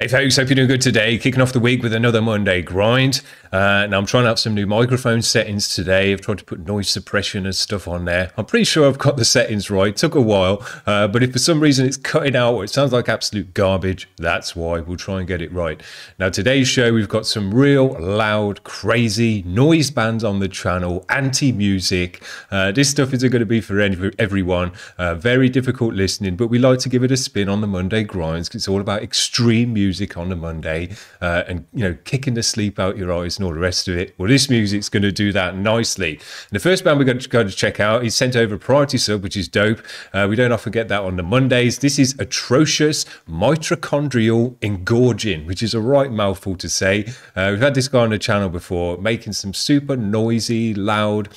Hey folks, hope you're doing good today. Kicking off the week with another Monday grind. Uh, now I'm trying out some new microphone settings today. I've tried to put noise suppression and stuff on there. I'm pretty sure I've got the settings right. Took a while, uh, but if for some reason it's cutting out or it sounds like absolute garbage, that's why. We'll try and get it right. Now today's show, we've got some real loud, crazy noise bands on the channel, anti-music. Uh, this stuff isn't going to be for everyone. Uh, very difficult listening, but we like to give it a spin on the Monday grinds. It's all about extreme music music on a Monday uh, and you know kicking the sleep out your eyes and all the rest of it. Well, this music's going to do that nicely. And the first band we're going to go to check out, he's sent over priority sub, which is dope. Uh, we don't often get that on the Mondays. This is atrocious mitochondrial engorging, which is a right mouthful to say. Uh, we've had this guy on the channel before, making some super noisy, loud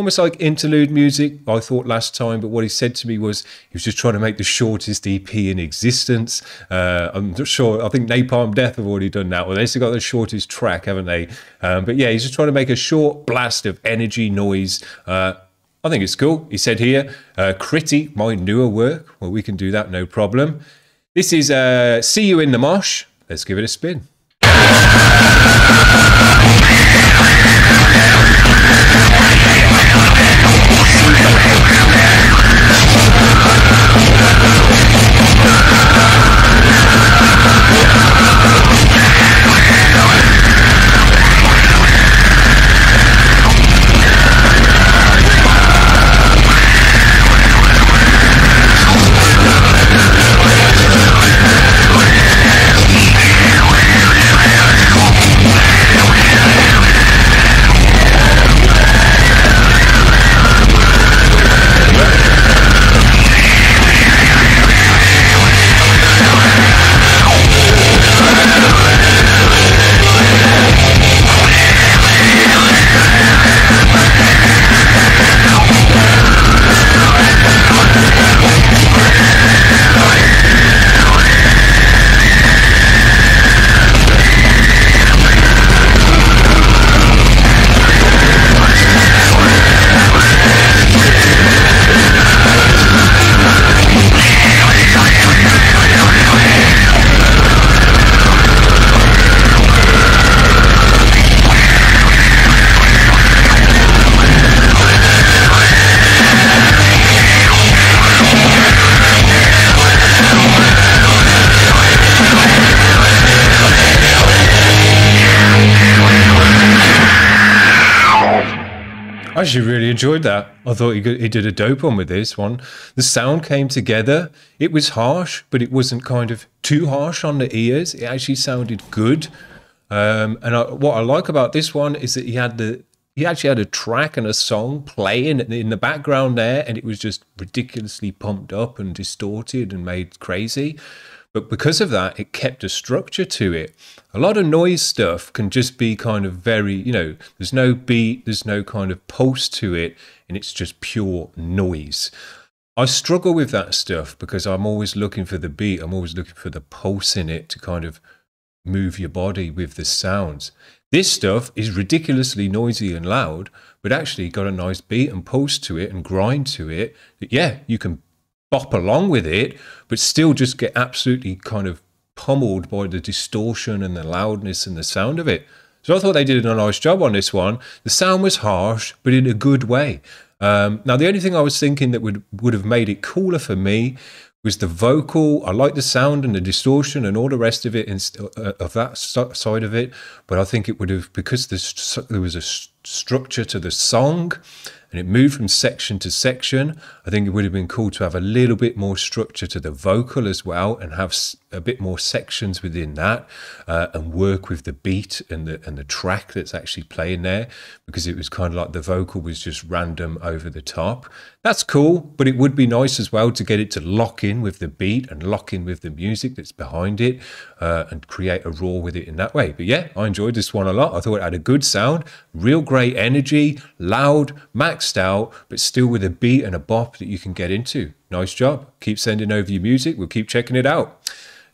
almost like interlude music, I thought last time. But what he said to me was he was just trying to make the shortest EP in existence. Uh, I'm not sure. I think Napalm Death have already done that. Well, they've still got the shortest track, haven't they? Um, but yeah, he's just trying to make a short blast of energy noise. Uh, I think it's cool. He said here, uh, Critty, my newer work. Well, we can do that, no problem. This is uh, See You in the Mosh. Let's give it a spin. I actually really enjoyed that. I thought he, he did a dope one with this one. The sound came together. It was harsh, but it wasn't kind of too harsh on the ears. It actually sounded good. Um, and I, what I like about this one is that he had the he actually had a track and a song playing in the background there, and it was just ridiculously pumped up and distorted and made crazy. But because of that, it kept a structure to it. A lot of noise stuff can just be kind of very, you know, there's no beat, there's no kind of pulse to it, and it's just pure noise. I struggle with that stuff because I'm always looking for the beat, I'm always looking for the pulse in it to kind of move your body with the sounds. This stuff is ridiculously noisy and loud, but actually got a nice beat and pulse to it and grind to it. Yeah, you can bop along with it, but still just get absolutely kind of pummeled by the distortion and the loudness and the sound of it. So I thought they did a nice job on this one. The sound was harsh, but in a good way. Um, now, the only thing I was thinking that would would have made it cooler for me was the vocal. I like the sound and the distortion and all the rest of it, uh, of that side of it. But I think it would have because there was a structure to the song and it moved from section to section. I think it would have been cool to have a little bit more structure to the vocal as well and have a bit more sections within that uh, and work with the beat and the and the track that's actually playing there because it was kind of like the vocal was just random over the top. That's cool, but it would be nice as well to get it to lock in with the beat and lock in with the music that's behind it uh, and create a raw with it in that way. But yeah, I enjoyed this one a lot. I thought it had a good sound, real great energy, loud, maxed out, but still with a beat and a bop that you can get into. Nice job. Keep sending over your music. We'll keep checking it out.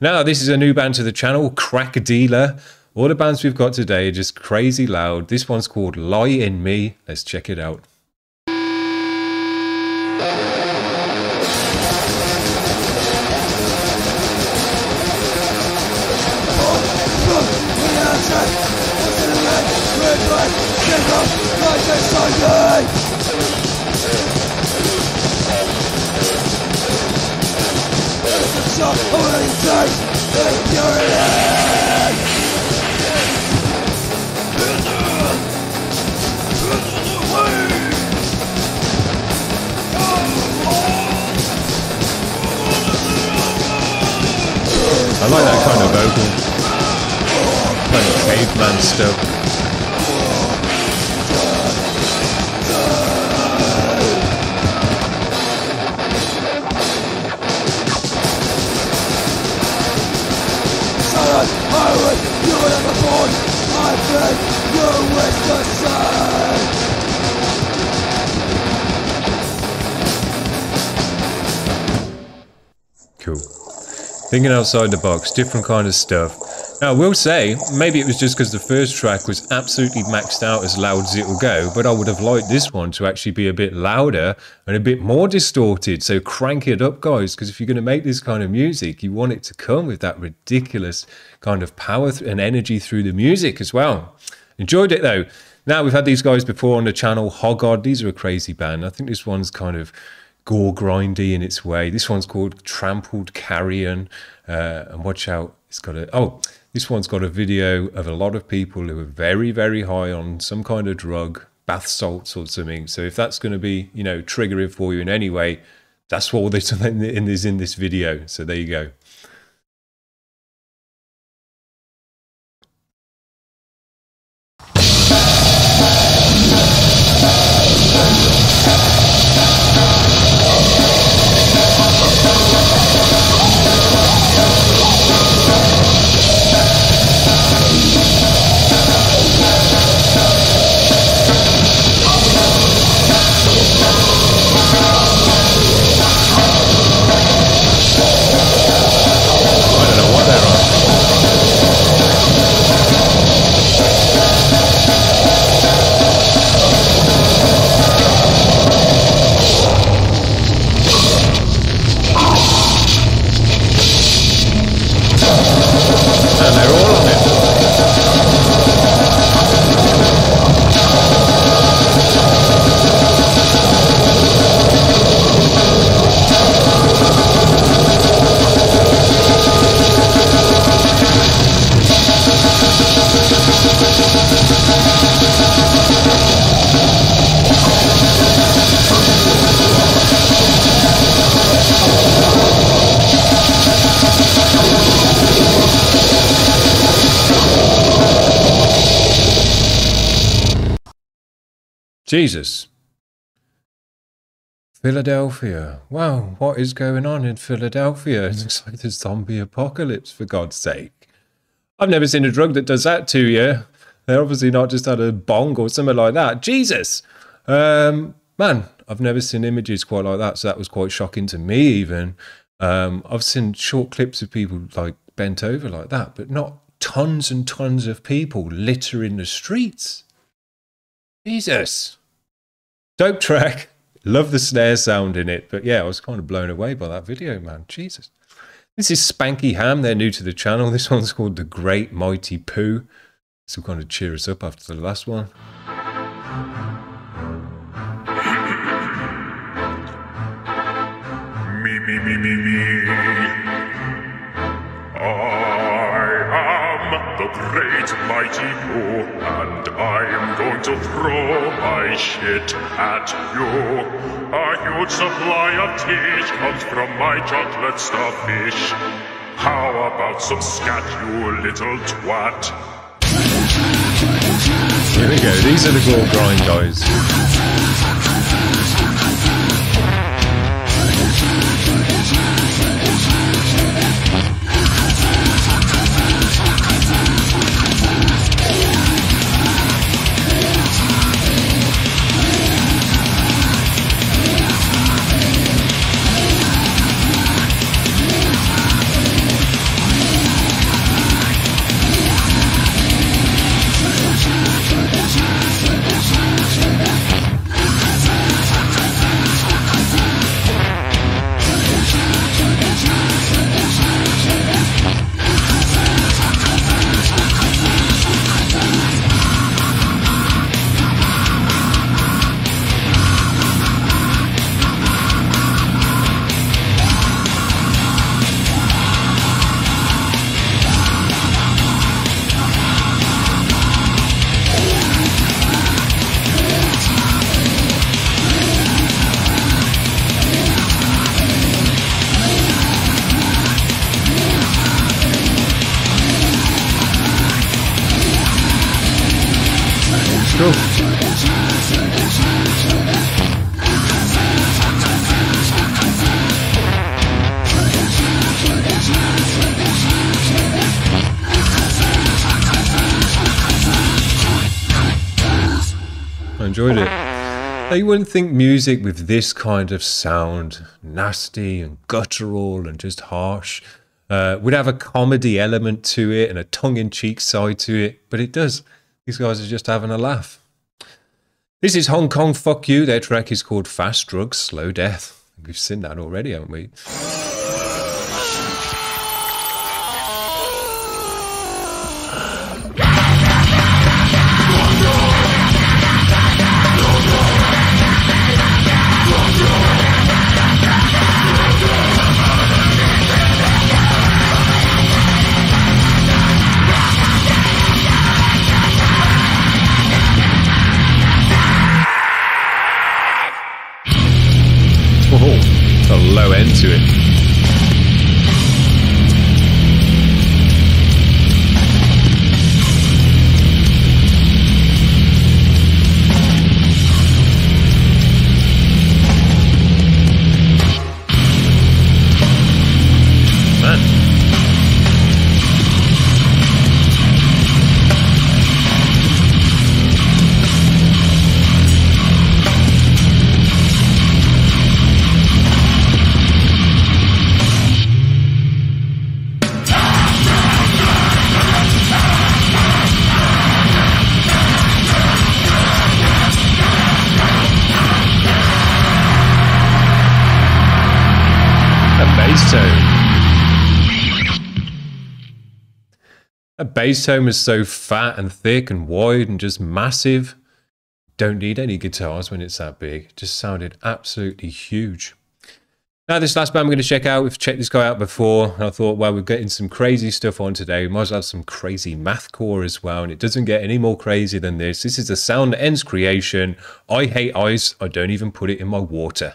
Now, this is a new band to the channel, Crack Dealer. All the bands we've got today are just crazy loud. This one's called Lie in Me. Let's check it out. I like that kind of vocal. Kind of caveman stuff. Cool. Thinking outside the box, different kind of stuff. Now, I will say, maybe it was just because the first track was absolutely maxed out as loud as it will go, but I would have liked this one to actually be a bit louder and a bit more distorted. So crank it up, guys, because if you're going to make this kind of music, you want it to come with that ridiculous kind of power and energy through the music as well. Enjoyed it though. Now, we've had these guys before on the channel, Hoggod. These are a crazy band. I think this one's kind of gore grindy in its way. This one's called Trampled Carrion. Uh, and watch out, it's got a oh, this one's got a video of a lot of people who are very, very high on some kind of drug, bath salts or something. So if that's going to be, you know, triggering for you in any way, that's what in this in this video. So there you go. Jesus. Philadelphia. Wow, what is going on in Philadelphia? It looks like the zombie apocalypse, for God's sake. I've never seen a drug that does that to you. They're obviously not just had a bong or something like that. Jesus. Um, man, I've never seen images quite like that, so that was quite shocking to me, even. Um, I've seen short clips of people like bent over like that, but not tons and tons of people littering the streets. Jesus. Dope track. Love the snare sound in it. But yeah, I was kind of blown away by that video, man. Jesus. This is Spanky Ham. They're new to the channel. This one's called The Great Mighty Poo. Will kind of cheer us up after the last one. Me, me, me, me, me. Great mighty Poo, and I am going to throw my shit at you. A huge supply of teach comes from my chocolate starfish. How about some scat, you little twat? Here we go. These are the gore grind guys. Enjoyed it. Now, you wouldn't think music with this kind of sound, nasty and guttural and just harsh, uh, would have a comedy element to it and a tongue-in-cheek side to it, but it does. These guys are just having a laugh. This is Hong Kong Fuck You. Their track is called Fast Drugs, Slow Death. We've seen that already, haven't we? Tone. A bass tone is so fat and thick and wide and just massive. Don't need any guitars when it's that big. Just sounded absolutely huge. Now, this last band we're going to check out, we've checked this guy out before. I thought, well, we're getting some crazy stuff on today. We might as well have some crazy mathcore as well. And it doesn't get any more crazy than this. This is the Sound Ends creation. I hate ice. I don't even put it in my water.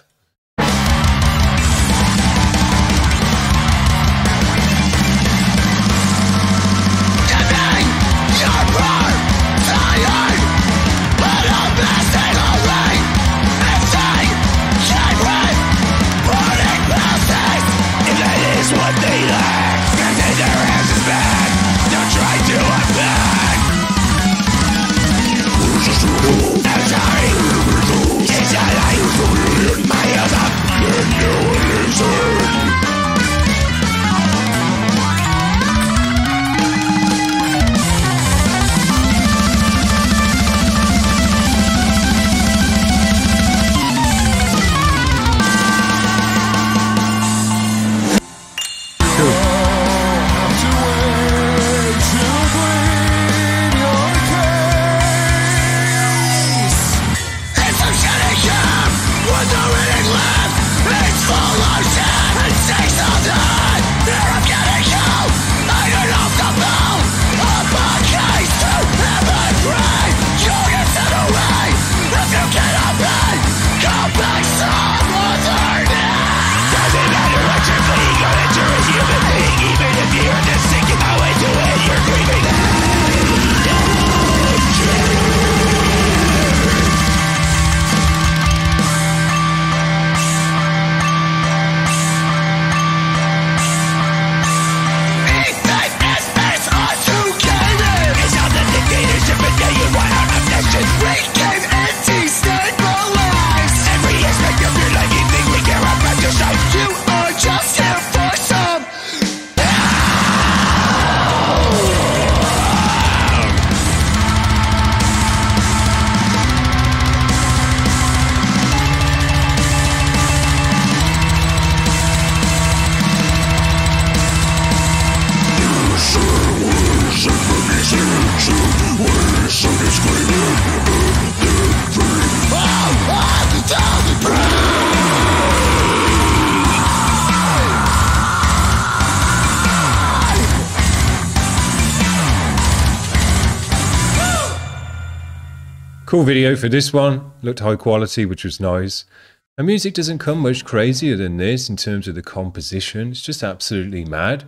Cool video for this one. Looked high quality, which was nice. And music doesn't come much crazier than this in terms of the composition. It's just absolutely mad.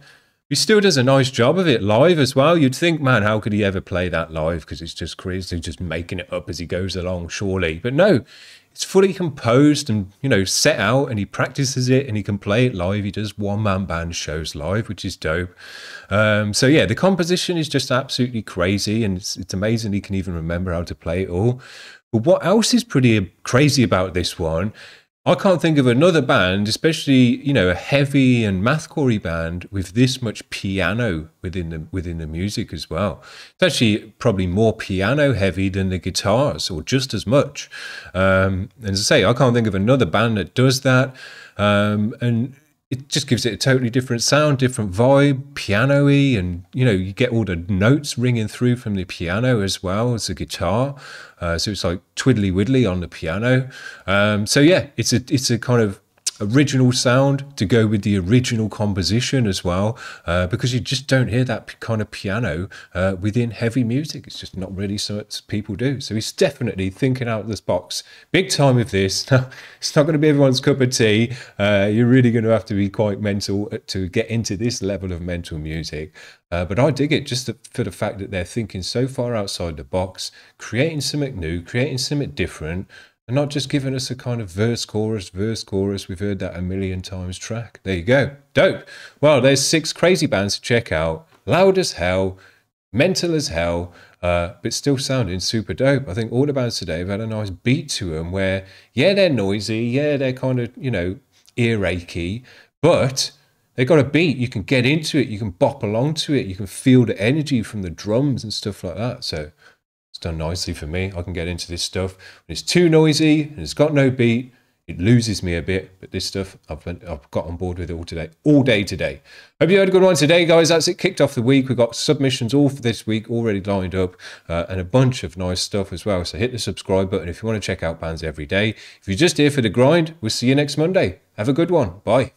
He still does a nice job of it live as well. You'd think, man, how could he ever play that live? Because it's just crazy, just making it up as he goes along, surely. But no, it's fully composed and you know set out, and he practices it, and he can play it live. He does one man band shows live, which is dope. Um, so yeah, the composition is just absolutely crazy, and it's, it's amazing he can even remember how to play it all. But what else is pretty crazy about this one? I can't think of another band, especially you know a heavy and mathcore band with this much piano within the within the music as well. It's actually probably more piano heavy than the guitars, or just as much. Um, and as I say, I can't think of another band that does that. Um, and it just gives it a totally different sound, different vibe, piano-y, and you know you get all the notes ringing through from the piano as well as the guitar. Uh, so it's like twiddly widdly on the piano. Um, so yeah, it's a it's a kind of original sound to go with the original composition as well, uh, because you just don't hear that kind of piano uh, within heavy music. It's just not really something people do. So he's definitely thinking out of this box, big time with this. it's not going to be everyone's cup of tea. Uh, you're really going to have to be quite mental to get into this level of mental music. Uh, but I dig it just for the fact that they're thinking so far outside the box, creating something new, creating something different and not just giving us a kind of verse chorus verse chorus. We've heard that a million times track. There you go. Dope. Well there's six crazy bands to check out. Loud as hell mental as hell uh, but still sounding super dope. I think all the bands today have had a nice beat to them where yeah they're noisy. Yeah they're kind of you know ear achy but they've got a beat. You can get into it. You can bop along to it. You can feel the energy from the drums and stuff like that. So done nicely for me. I can get into this stuff. When it's too noisy and it's got no beat, it loses me a bit. But this stuff, I've, been, I've got on board with it all today, all day today. Hope you had a good one today, guys. That's it. Kicked off the week. We've got submissions all for this week already lined up uh, and a bunch of nice stuff as well. So hit the subscribe button if you want to check out bands every day. If you're just here for the grind, we'll see you next Monday. Have a good one. Bye.